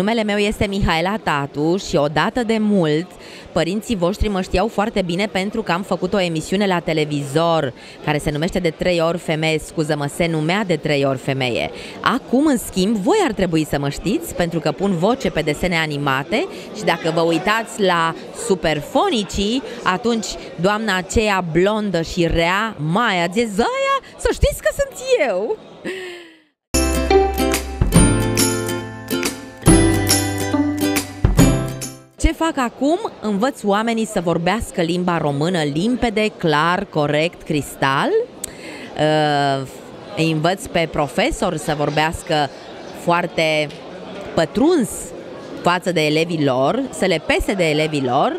Numele meu este Mihaela Tatu și odată de mult părinții voștri mă știau foarte bine pentru că am făcut o emisiune la televizor care se numește De trei ori femeie, scuză-mă, se numea De trei ori femeie. Acum, în schimb, voi ar trebui să mă știți pentru că pun voce pe desene animate și dacă vă uitați la Superfonicii, atunci doamna aceea blondă și rea, Maia Zezaia, să știți că sunt eu! Fac acum? Învăț oamenii să vorbească limba română limpede, clar, corect, cristal. Uh, îi învăț pe profesor să vorbească foarte pătruns față de elevii lor, să le pese de elevii lor.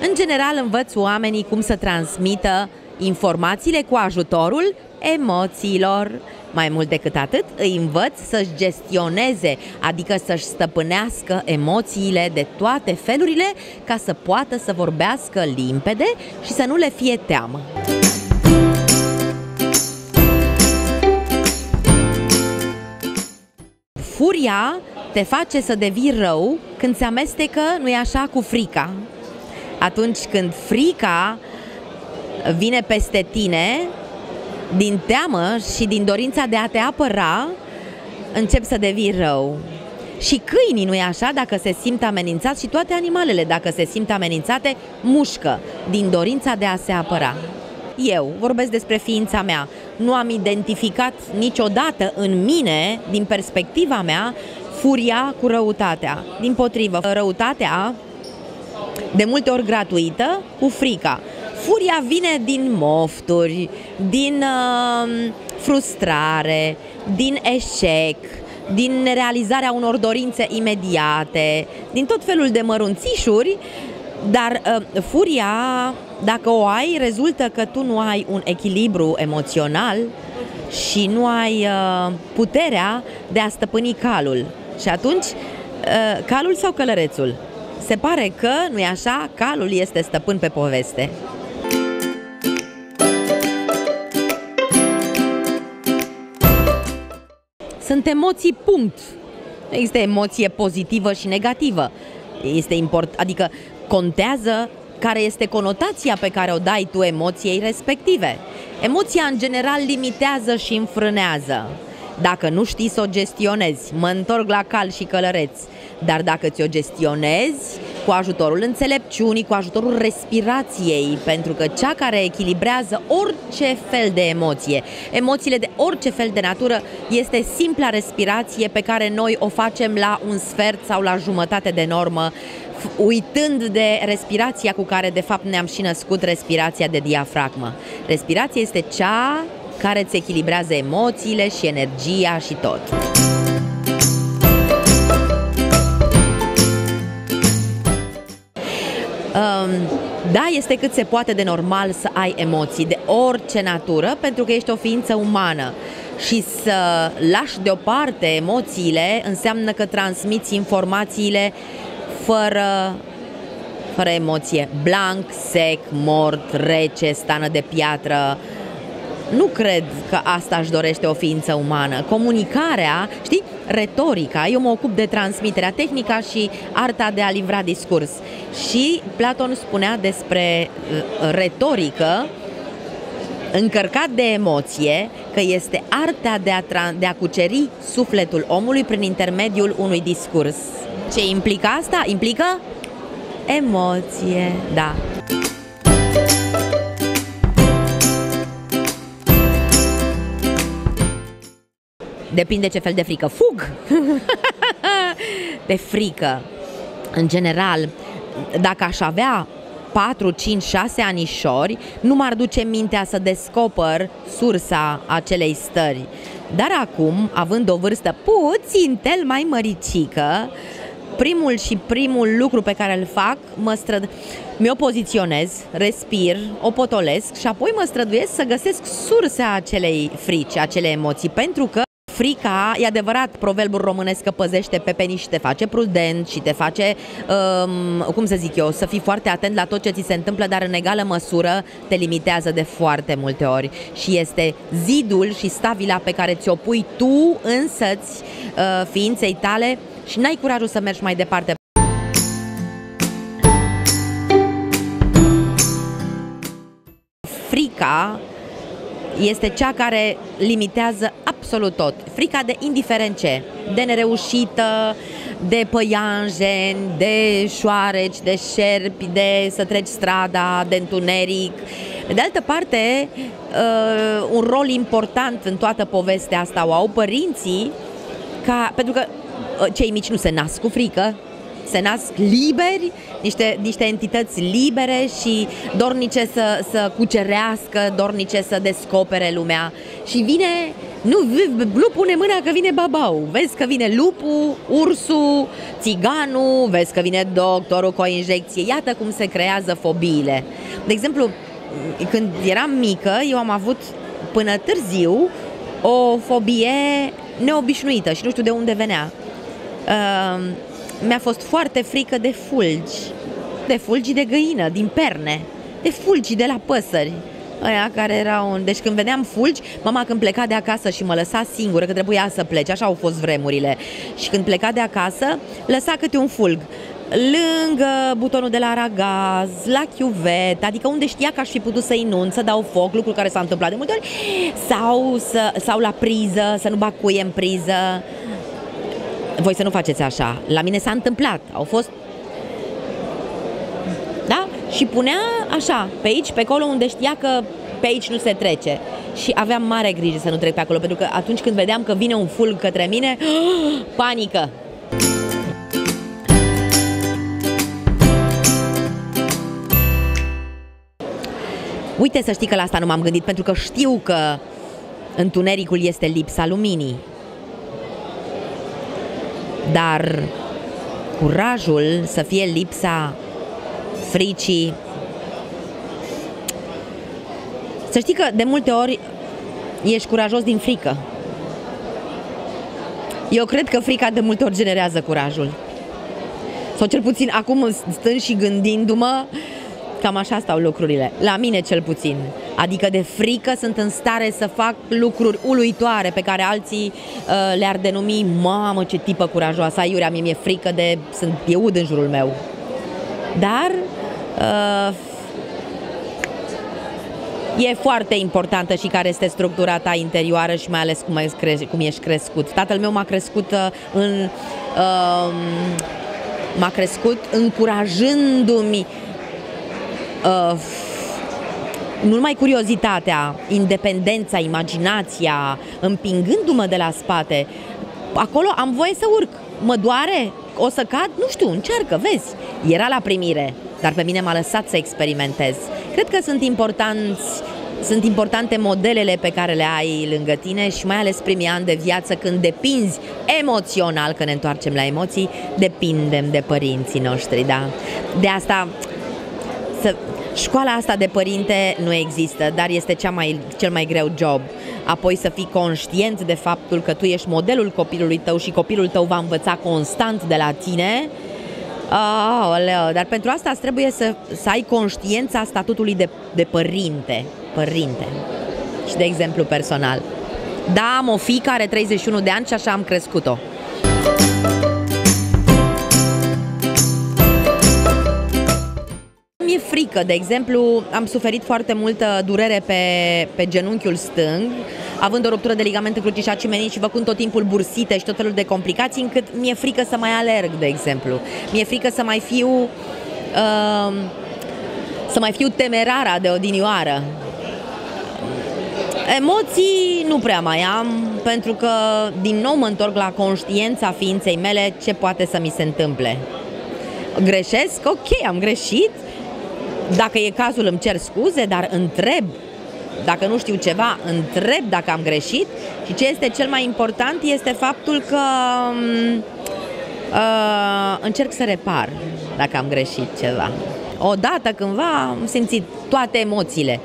În general învăț oamenii cum să transmită informațiile cu ajutorul emoțiilor. Mai mult decât atât, îi învăț să-și gestioneze, adică să-și stăpânească emoțiile de toate felurile ca să poată să vorbească limpede și să nu le fie teamă. Furia te face să devii rău când se amestecă, nu-i așa, cu frica. Atunci când frica vine peste tine, din teamă și din dorința de a te apăra, încep să devii rău. Și câinii, nu-i așa, dacă se simt amenințați și toate animalele, dacă se simt amenințate, mușcă din dorința de a se apăra. Eu vorbesc despre ființa mea. Nu am identificat niciodată în mine, din perspectiva mea, furia cu răutatea. Din potrivă, răutatea, de multe ori gratuită, cu frica. Furia vine din mofturi, din uh, frustrare, din eșec, din realizarea unor dorințe imediate, din tot felul de mărunțișuri, dar uh, furia, dacă o ai, rezultă că tu nu ai un echilibru emoțional și nu ai uh, puterea de a stăpâni calul. Și atunci, uh, calul sau călărețul? Se pare că, nu e așa, calul este stăpân pe poveste. Sunt emoții, punct. Există emoție pozitivă și negativă. Este import, adică contează care este conotația pe care o dai tu emoției respective. Emoția în general limitează și înfrânează. Dacă nu știi să o gestionezi, mă întorc la cal și călăreț, dar dacă ți-o gestionezi cu ajutorul înțelepciunii, cu ajutorul respirației, pentru că cea care echilibrează orice fel de emoție, emoțiile de orice fel de natură, este simpla respirație pe care noi o facem la un sfert sau la jumătate de normă, uitând de respirația cu care de fapt ne-am și născut, respirația de diafragmă. Respirația este cea care îți echilibrează emoțiile și energia și tot. Da, este cât se poate de normal să ai emoții de orice natură, pentru că ești o ființă umană. Și să lași deoparte emoțiile înseamnă că transmiți informațiile fără, fără emoție. Blanc, sec, mort, rece, stană de piatră, nu cred că asta își dorește o ființă umană. Comunicarea, știi, retorica, eu mă ocup de transmiterea, tehnica și arta de a livra discurs. Și Platon spunea despre uh, retorică încărcat de emoție, că este arta de a, tra- de a cuceri sufletul omului prin intermediul unui discurs. Ce implică asta? Implică emoție, da. Depinde ce fel de frică. Fug! de frică. În general, dacă aș avea 4, 5, 6 anișori, nu m-ar duce mintea să descoper sursa acelei stări. Dar acum, având o vârstă puțin tel mai măricică, primul și primul lucru pe care îl fac, mă străd... mi-o poziționez, respir, o potolesc și apoi mă străduiesc să găsesc sursa acelei frici, acele emoții, pentru că frica, e adevărat, proverbul românesc că păzește pepeni și te face prudent și te face, um, cum să zic eu, să fii foarte atent la tot ce ți se întâmplă, dar în egală măsură te limitează de foarte multe ori și este zidul și stabila pe care ți-o pui tu însăți uh, ființei tale și n-ai curajul să mergi mai departe. Frica este cea care limitează absolut tot. Frica de indiferent ce, de nereușită, de păianjeni, de șoareci, de șerpi, de să treci strada, de întuneric. De altă parte, uh, un rol important în toată povestea asta o au părinții, ca, pentru că uh, cei mici nu se nasc cu frică, se nasc liberi, niște, niște entități libere și dornice să, să cucerească, dornice să descopere lumea. Și vine, nu, lupul pune mâna că vine babau, vezi că vine lupul, ursul, țiganul, vezi că vine doctorul cu o injecție. Iată cum se creează fobiile. De exemplu, când eram mică, eu am avut până târziu o fobie neobișnuită și nu știu de unde venea. Uh, mi-a fost foarte frică de fulgi, de fulgi de găină, din perne, de fulgi de la păsări. Aia care erau... Deci când vedeam fulgi, mama când pleca de acasă și mă lăsa singură, că trebuia să plece, așa au fost vremurile. Și când pleca de acasă, lăsa câte un fulg lângă butonul de la ragaz, la chiuvet, adică unde știa că aș fi putut să inunț, să dau foc, lucru care s-a întâmplat de multe ori, sau, să, sau la priză, să nu bag cuie în priză. Voi să nu faceți așa. La mine s-a întâmplat. Au fost da? Și punea așa, pe aici, pe acolo, unde știa că pe aici nu se trece. Și aveam mare grijă să nu trec pe acolo, pentru că atunci când vedeam că vine un fulg către mine, panică. Uite să știi că la asta nu m-am gândit, pentru că știu că întunericul este lipsa luminii. Dar curajul să fie lipsa fricii. Să știi că de multe ori ești curajos din frică. Eu cred că frica de multe ori generează curajul. Sau cel puțin acum stând și gândindu-mă, cam așa stau lucrurile. La mine cel puțin. Adică de frică sunt în stare să fac lucruri uluitoare pe care alții uh, le-ar denumi Mamă, ce tipă curajoasă, aiurea, mie mi-e frică de... Sunt piud în jurul meu. Dar uh, e foarte importantă și care este structura ta interioară și mai ales cum, ai cre- cum ești crescut. Tatăl meu m-a crescut uh, în... Uh, m-a crescut încurajându-mi uh, nu numai curiozitatea, independența, imaginația, împingându-mă de la spate. Acolo am voie să urc. Mă doare? O să cad? Nu știu, încearcă, vezi. Era la primire, dar pe mine m-a lăsat să experimentez. Cred că sunt importanți sunt importante modelele pe care le ai lângă tine și mai ales primii ani de viață când depinzi emoțional, când ne întoarcem la emoții, depindem de părinții noștri, da. De asta să, școala asta de părinte nu există, dar este cea mai, cel mai greu job. Apoi să fii conștient de faptul că tu ești modelul copilului tău și copilul tău va învăța constant de la tine. Oh, leo. Dar pentru asta trebuie să, să ai conștiența statutului de, de părinte. Părinte. Și de exemplu personal. Da, am o fiică, are 31 de ani și așa am crescut-o. Frică, de exemplu, am suferit foarte multă durere pe, pe genunchiul stâng, având o ruptură de ligament crucișat și menit și făcând tot timpul bursite și tot felul de complicații, încât mi-e frică să mai alerg, de exemplu. Mi-e frică să mai fiu uh, să mai fiu temerara de odinioară. Emoții nu prea mai am, pentru că din nou mă întorc la conștiința ființei mele ce poate să mi se întâmple. Greșesc? Ok, am greșit, dacă e cazul îmi cer scuze, dar întreb. Dacă nu știu ceva, întreb dacă am greșit. Și ce este cel mai important este faptul că um, uh, încerc să repar dacă am greșit ceva. Odată cândva am simțit toate emoțiile.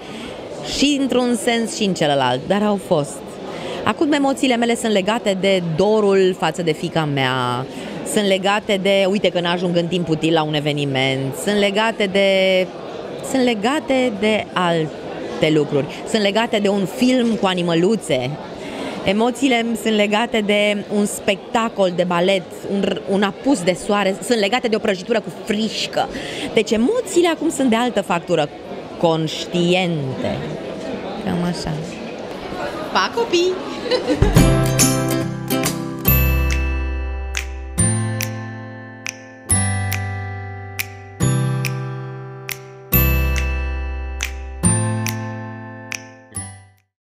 Și într-un sens și în celălalt, dar au fost. Acum emoțiile mele sunt legate de dorul față de fica mea, sunt legate de, uite că n-ajung în timp util la un eveniment, sunt legate de sunt legate de alte lucruri. Sunt legate de un film cu animăluțe. Emoțiile sunt legate de un spectacol de balet, un, un apus de soare, sunt legate de o prăjitură cu frișcă. Deci emoțiile acum sunt de altă factură, conștiente. Cam așa. Pa, copii!